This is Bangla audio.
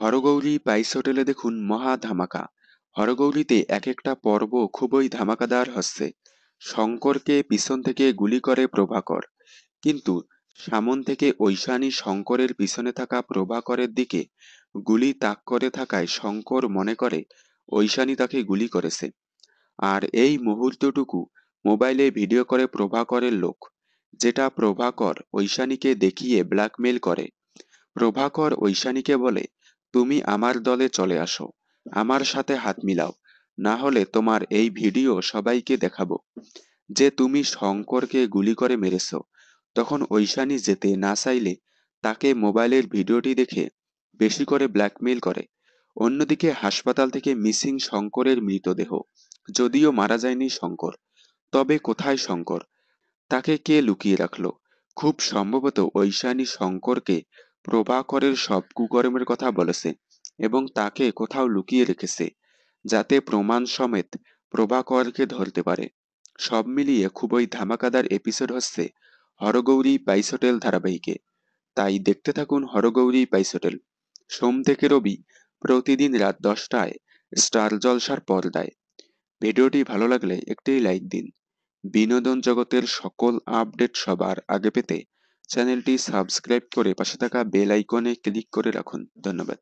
হরগৌরী পাইস হোটেলে দেখুন মহা ধামাকা। হরগৌরীতে এক একটা পর্ব খুবই ধামাকাদার হচ্ছে। শঙ্করকে পিছন থেকে গুলি করে প্রভাকর। কিন্তু সামন থেকে ঐশানী শঙ্করের পিছনে থাকা প্রভাকরের দিকে গুলি তাক করে থাকায় শঙ্কর মনে করে ঐশানী তাকে গুলি করেছে। আর এই মুহূর্তটুকু মোবাইলে ভিডিও করে প্রভাকরের লোক, যেটা প্রভাকর ঐশানীকে দেখিয়ে ব্ল্যাকমেল করে। প্রভাকর ঐশানীকে বলে তুমি আমার দলে চলে আসো। আমার সাথে হাত মিলাও। না হলে তোমার এই ভিডিও সবাইকে দেখাবো। যে তুমি শঙ্করকে গুলি করে মেরেছ। তখন ঐশানী যেতে না চাইলে তাকে মোবাইলের ভিডিওটি দেখে বেশি করে ব্ল্যাকমেইল করে। অন্যদিকে হাসপাতাল থেকে মিসিং শঙ্করের মৃতদেহ। যদিও মারা যায়নি শঙ্কর। তবে কোথায় শঙ্কর? তাকে কে লুকিয়ে রাখল? খুব সম্ভবত ঐশানী শঙ্করকে প্রভাকরের সব কুকর্মের কথা বলেছে এবং তাকে কোথাও লুকিয়ে রেখেছে, যাতে প্রমাণ সমেত প্রভাকরকে ধরতে পারে। সব মিলিয়ে খুবই ধামাকাদার এপিসোড হচ্ছে হরগৌরী পাইসোটেল ধারাবাহিকে। তাই দেখতে থাকুন হরগৌরী পাইসোটেল। সোম থেকে রবি প্রতিদিন রাত দশটায় স্টার জলসার পর্দায়। ভিডিওটি ভালো লাগলে একটি লাইক দিন। বিনোদন জগতের সকল আপডেট সবার আগে পেতে চ্যানেলটি সাবস্ক্রাইব করে পাশে থাকা বেল আইকনে ক্লিক করে রাখুন। ধন্যবাদ।